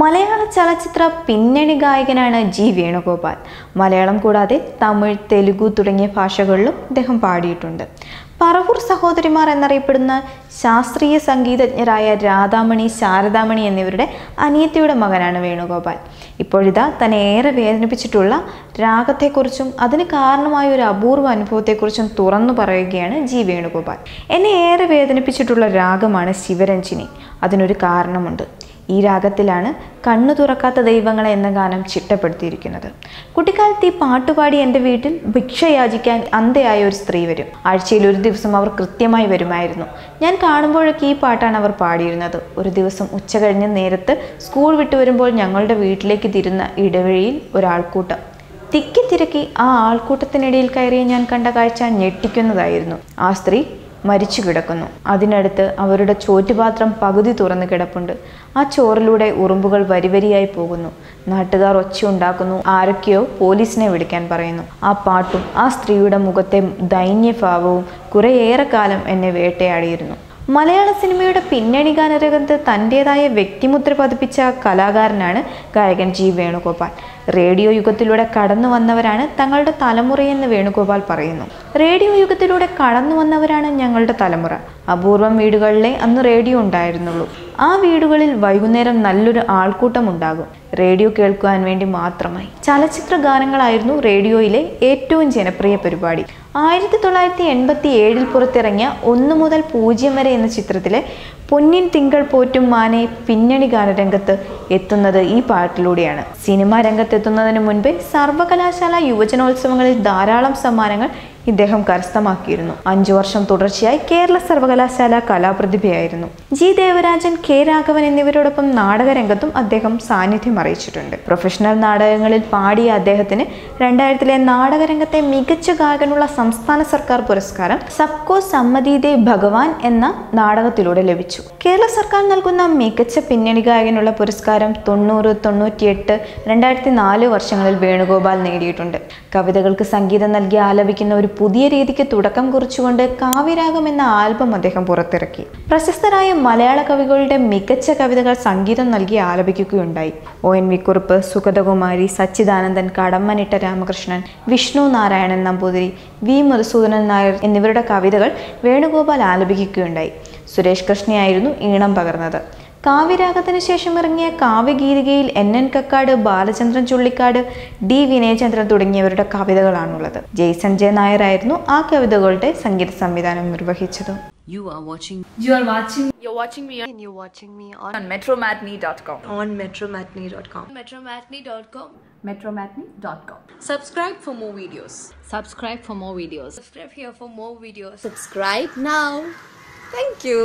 മലയാള ചലച്ചിത്ര പിന്നണി ഗായകനാണ് ജി വേണുഗോപാൽ. മലയാളം കൂടാതെ തമിഴ് തെലുഗു തുടങ്ങിയ ഭാഷകളിലും അദ്ദേഹം പാടിയിട്ടുണ്ട്. പറവൂർ സഹോദരിമാർ എന്നറിയപ്പെടുന്ന ശാസ്ത്രീയ സംഗീതജ്ഞരായ രാധാമണി ശാരദാമണി എന്നിവരുടെ അനിയത്തിയുടെ മകനാണ് വേണുഗോപാൽ. ഇപ്പോഴിതാ തന്നെ ഏറെ വേദനിപ്പിച്ചിട്ടുള്ള രാഗത്തെക്കുറിച്ചും അതിന് കാരണമായ ഒരു അപൂർവ അനുഭവത്തെക്കുറിച്ചും തുറന്നു പറയുകയാണ് ജി വേണുഗോപാൽ. എന്നെ ഏറെ വേദനിപ്പിച്ചിട്ടുള്ള രാഗമാണ് ശിവരഞ്ജിനി. അതിനൊരു കാരണമുണ്ട്. ഈ രാഗത്തിലാണ് കണ്ണു തുറക്കാത്ത ദൈവങ്ങളെ എന്ന ഗാനം ചിട്ടപ്പെടുത്തിയിരിക്കുന്നത്. കുട്ടിക്കാലത്ത് ഈ പാട്ടുപാടി എന്റെ വീട്ടിൽ ഭിക്ഷ യാചിക്കാൻ അന്തയായ ഒരു സ്ത്രീ വരും. ആഴ്ചയിൽ ഒരു ദിവസം അവർ കൃത്യമായി വരുമായിരുന്നു. ഞാൻ കാണുമ്പോഴൊക്കെ ഈ പാട്ടാണ് അവർ പാടിയിരുന്നത്. ഒരു ദിവസം ഉച്ച കഴിഞ്ഞ് നേരത്ത് സ്കൂൾ വിട്ടു വരുമ്പോൾ ഞങ്ങളുടെ വീട്ടിലേക്ക് തിരുന്ന ഇടവഴിയിൽ ഒരാൾക്കൂട്ടം. തിക്കി തിരക്കി ആ ആൾക്കൂട്ടത്തിനിടയിൽ കയറിയ ഞാൻ കണ്ട കാഴ്ച ഞെട്ടിക്കുന്നതായിരുന്നു. ആ സ്ത്രീ മരിച്ചു കിടക്കുന്നു. അതിനടുത്ത് അവരുടെ ചോറ്റുപാത്രം പകുതി തുറന്നു കിടപ്പുണ്ട്. ആ ചോറിലൂടെ ഉറുമ്പുകൾ വരിവരിയായി പോകുന്നു. നാട്ടുകാർ ഒച്ച ഉണ്ടാക്കുന്നു ആരൊക്കെയോ പോലീസിനെ വിളിക്കാൻ പറയുന്നു. ആ പാട്ടും ആ സ്ത്രീയുടെ മുഖത്തെ ദൈന്യഭാവവും കുറേയേറെ കാലം എന്നെ വേട്ടയാടിയിരുന്നു. മലയാള സിനിമയുടെ പിന്നണി ഗാനരംഗത്ത് തന്റെതായ വ്യക്തിമുദ്ര പതിപ്പിച്ച കലാകാരനാണ് ഗായകൻ ജി വേണുഗോപാൽ. റേഡിയോ യുഗത്തിലൂടെ കടന്നു വന്നവരാണ് തങ്ങളുടെ തലമുറയെന്ന് വേണുഗോപാൽ പറയുന്നു. റേഡിയോ യുഗത്തിലൂടെ കടന്നു വന്നവരാണ് ഞങ്ങളുടെ തലമുറ. അപൂർവം വീടുകളിലെ അന്ന് റേഡിയോ ഉണ്ടായിരുന്നുള്ളൂ. ആ വീടുകളിൽ വൈകുന്നേരം നല്ലൊരു ആൾക്കൂട്ടം ഉണ്ടാകും റേഡിയോ കേൾക്കുവാൻ വേണ്ടി മാത്രമായി. ചലച്ചിത്ര ഗാനങ്ങളായിരുന്നു റേഡിയോയിലെ ഏറ്റവും ജനപ്രിയ പരിപാടി. ആയിരത്തി തൊള്ളായിരത്തി എൺപത്തി ഏഴിൽ പുറത്തിറങ്ങിയ ഒന്ന് മുതൽ പൂജ്യം വരെ എന്ന ചിത്രത്തിലെ പൊന്നിൻ തിങ്കൾ പോറ്റും മാനെ പിന്നണി ഗാനരംഗത്ത് എത്തുന്നത് ഈ പാട്ടിലൂടെയാണ്. സിനിമാ രംഗത്തെത്തുന്നതിന് മുൻപേ സർവകലാശാല യുവജനോത്സവങ്ങളിൽ ധാരാളം സമ്മാനങ്ങൾ ഇദ്ദേഹം കരസ്ഥമാക്കിയിരുന്നു. അഞ്ചു വർഷം തുടർച്ചയായി കേരള സർവകലാശാല കലാപ്രതിഭയായിരുന്നു. ജി. ദേവരാജൻ കെ. രാഘവൻ എന്നിവരോടൊപ്പം നാടകരംഗത്തും അദ്ദേഹം സാന്നിധ്യം അറിയിച്ചിട്ടുണ്ട്. പ്രൊഫഷണൽ നാടകങ്ങളിൽ പാടിയ അദ്ദേഹത്തിന് രണ്ടായിരത്തിലെ നാടകരംഗത്തെ മികച്ച ഗായകനുള്ള സംസ്ഥാന സർക്കാർ പുരസ്കാരം സബ്കോ സമ്മതി ദേ ഭഗവാൻ എന്ന നാടകത്തിലൂടെ ലഭിച്ചു. കേരള സർക്കാർ നൽകുന്ന മികച്ച പിന്നണി ഗായകനുള്ള പുരസ്കാരം തൊണ്ണൂറ് തൊണ്ണൂറ്റിയെട്ട് രണ്ടായിരത്തി നാല് വർഷങ്ങളിൽ വേണുഗോപാൽ നേടിയിട്ടുണ്ട്. കവിതകൾക്ക് സംഗീതം നൽകി ആലപിക്കുന്ന ഒരു പുതിയ രീതിക്ക് തുടക്കം കുറിച്ചുകൊണ്ട് കാവ്യരാഗം എന്ന ആൽബം അദ്ദേഹം പുറത്തിറക്കി. പ്രശസ്തരായ മലയാള കവികളുടെ മികച്ച കവിതകൾ സംഗീതം നൽകി ആലപിക്കുകയുണ്ടായി. O. N. V Kurup Sugathakumari Sachidanandan Kadammanitta Ramakrishnan Vishnu Narayanan Namboothiri V. Madhusoodanan Nair എന്നിവരുടെ കവിതകൾ വേണുഗോപാൽ ആലപിക്കുകയുണ്ടായി. സുരേഷ് കൃഷ്ണയായിരുന്നു ഈണം പകർന്നത്. കാവ്യരാഗത്തിന് ശേഷം ഇറങ്ങിയ കാവ്യഗീതികയിൽ N N Kakkad Balachandran Chullikkad D Vinayachandran തുടങ്ങിയവരുടെ കവിതകളാണുള്ളത് ജെയ്സൺ ജെ നായരായിരുന്നു ആ കവിതകളുടെ സംഗീത സംവിധാനം നിർവഹിച്ചത് You are watching You are watching You're watching me and you're watching me on, on metromatney.com. on metromatney.com. metromatney.com. Metromatney.com. Subscribe for more videos. Subscribe for more videos. Subscribe here for more videos. Subscribe now. Thank you.